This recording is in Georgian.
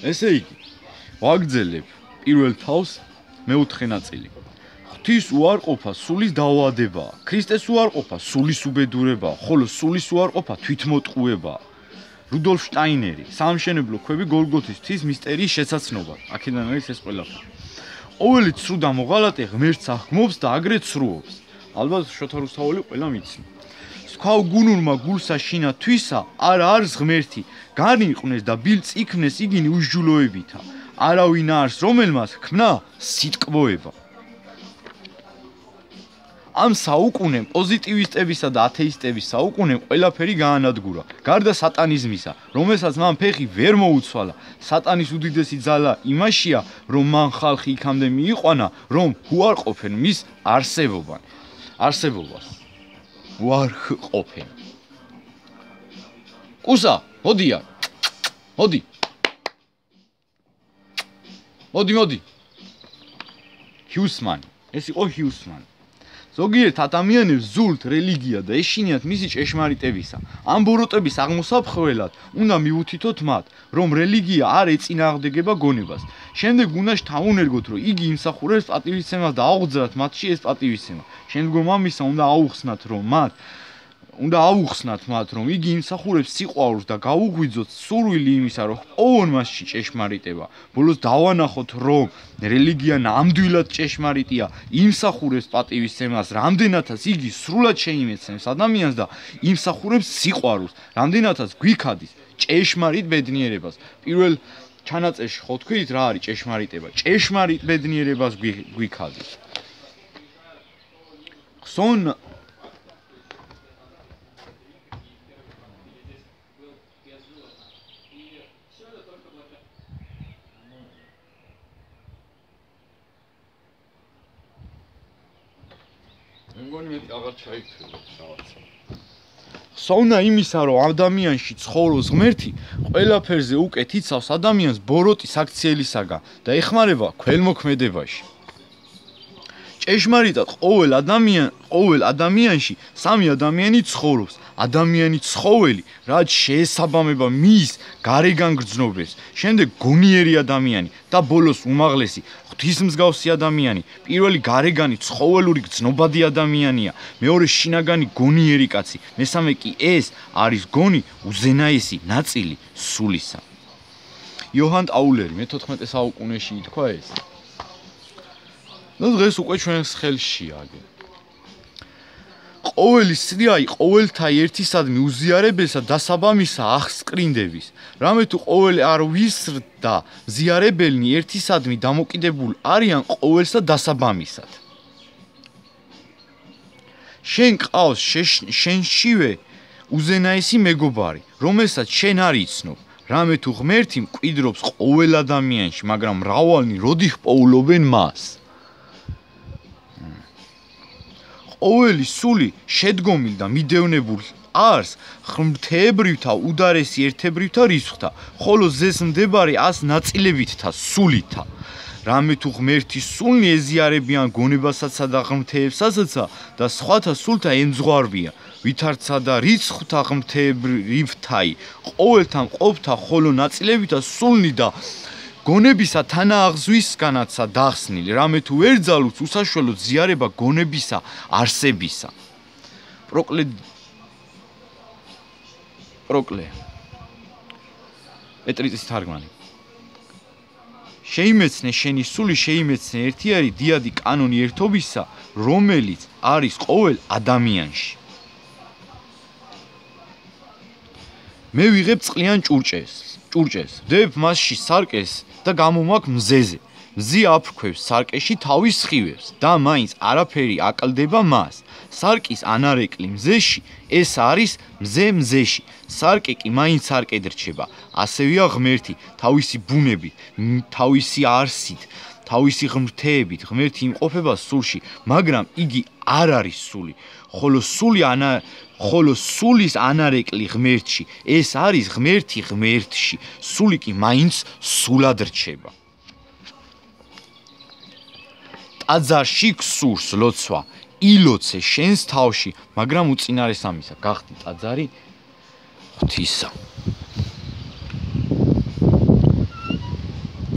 ესე იგი, ვაგძელებ პირველ თავს მეოთხე ნაწილი. ღვთის უარყოფა სულის დაავადებაა. ქრისტეს უარყოფა სულის უბედურებაა, ხოლო სულის უარყოფა თვითმოტყუებაა. რუდოლფ შტაინერი, სამშენებლო ქვები გოლგოთის ღვთის მისტერიის შესაცნობა. აქედან არის ეს ყველაფერი. ყოველი ცრუ და მოღალატე ღმერთს აღგმობს და აგრეთ ცრუობს. ალბათ შოთა რუსთაველი ყველა მიცნობს. სხვაო გუნურმა გულსა შინა თვისა არ არის ღმერთი. განიყვნეს და ბილწ იქნეს იგინი უშჯულოებითა არავინ არის რომელმაც ხმნა სიტყვოება. ამ საუკუნემ პოზიტივისტებისა და ათეისტების საუკუნემ ყველაფერი გაანადგურა. გარდა სატანიზმისა რომელსაც მან ფეხი ვერ მოუცვალა სატანის უდიდესი ძალა იმაშია რომ მან ხალხი იქამდე მიიყვანა რომ უარყოფენ მის არსებობან არსებობას ვარ ყოფენ. კუსა, მოდია. მოდი. მოდი, მოდი. ჰიუსმანი. ეს იყო ჰიუსმანი. ზოგიერთ ადამიანებს ზულთ რელიგია და ეშინიათ მისი ჭეშმარიტებისა. ამ ბოროტების აღმოსაფხველად უნდა მიუთითოთ მათ, რომ რელიგია არ ეწინააღმდეგება გონებას. შემდეგ უნდა შთაუნერგოთ, რომ იგი იმსახურებს პატივისცემას და აღვძრათ მათში ეს პატივისცემა. შემდგომ ამისა უნდა აუხსნათ, რომ მათ უნდა აუხსნათ მათ, რომ იგი იმსახურებს სიყვარულს და გაუგვიძოთ სურვილი იმისა, რომ ყოველ მასში ჭეშმარიტება. ბოლოს დავანახოთ, რომ რელიგია ნამდვილად ჭეშმარიტია, იმსახურებს პატივისცემას, რამდენადაც იგი სრულად შეიმეცნებს ადამიანს და იმსახურებს სიყვარულს, რამდენადაც გვიქადის ჭეშმარიტ ბედნიერებას. პირველ ჩანაწერში ხო თქვით რა არის ჭეშმარიტება? ჭეშმარიტ ბედნიერებას გვიქადის. ხსონ მგონი მე აღარ ჩაიქცევთ რაღაცა. სონა იმისა რომ ადამიანში ცხოვრობს ღმერთი, ყველაფერზე უკეთ იცავს ადამიანს ბოროტის აქციელისაგან და ეხმარება ქველმოქმედებაში. ჭეშმარიტად ყოველ ადამიან ყოველ ადამიანში სამი ადამიანი ცხოვრობს. ადამიანი ცხოველი, რაც შეესაბამება მის გარეგან გრძნობას. შემდეგ გონიერი ადამიანი და ბოლოს უმაღლესი ღვთისმსგავსი ადამიანი. პირველი გარეგანი ცხოველური გრძნობადი ადამიანია, მეორე შინაგანი გონიერი კაცი, მესამე კი ეს არის გონი უზენაესი ნაწილი სულისა. იოჰან ტაულერი მე-14 საუკუნეში ითქვა ეს. ნუ დღეს უკვე ჩვენს ხელშია აგე. ყოველი სრიაი ყოველთა ერთისადმი უზიარებელსა დასაბამისა ახსკრინდების. რამე თუ ყოველი არ ვისრდა ზიარებელნი ერთისადმი დამოკიდებულ არიან ყოველსა დასაბამისად. შენ ყავს შენშივე უზენაესი მეგობარი, რომელსაც შენ არ იცნობ. რამე თუ ღმერთი მკვიდრობს ყოველ ადამიანში, მაგრამ მრავალნი როდი ხპოულობენ მას. ყოველი სული შედგომილ და მიდევნებულ არს ღმრთებრივთა უდარესი ერთებრივთა რიცხვთა, ხოლო ზეს მდებარე 100 ნაწილებითთა სულითა. რამე თუ ღმერთი სულნი ეზიარებიან გონებასაცა და ღმრთებსაცაცა და სხვათა სულთა ემძღვარვია, ვითარცა და რიცხვთა ღმრთებრივთაი, ყოველთან ყოფთა ხოლო ნაწილებითა სულნი და გონებისა თანააღზვისგანაცა დახსნილი, რამე თუ ვერ ძალუც უსაშველო ზიარება გონებისა არსებისა. პროკლე პროკლე პეტრიცის თარგმანი შეიმეცნე შენი სული შეიმეცნე ერთიარი დიადი კანონი ერთობისა, რომელიც არის ყოველ ადამიანში. მე ვიღებ წყლიან ჭურჭეს, ჭურჭეს, დებ მასში სარკეს და გამომაქ მზეზე. მზი აფრქვევს სარკეში თავის სხივებს და მაინც არაფერი აკლდება მას. სარკის ანარეკლი მზეში ეს არის მზე მზეში. სარკე კი მაინც სარკედ რჩება. ასევეა ღმერთი თავისი ბუნებით, თავისი არსით, თავისი ღმრთებით. ღმერთი იმყოფება სულში, მაგრამ იგი არ არის სული. ხოლო სული ანა ხოლო სულის ანარეკლი ღმერთში, ეს არის ღმერთი ღმერთში. სული კი მაინც სულად რჩება. ტაძარში ქსურს ლოცვა, ილოცე შენს თავში, მაგრამ უწინარეს ამისა, გახდი ტაძარი ღვთისა.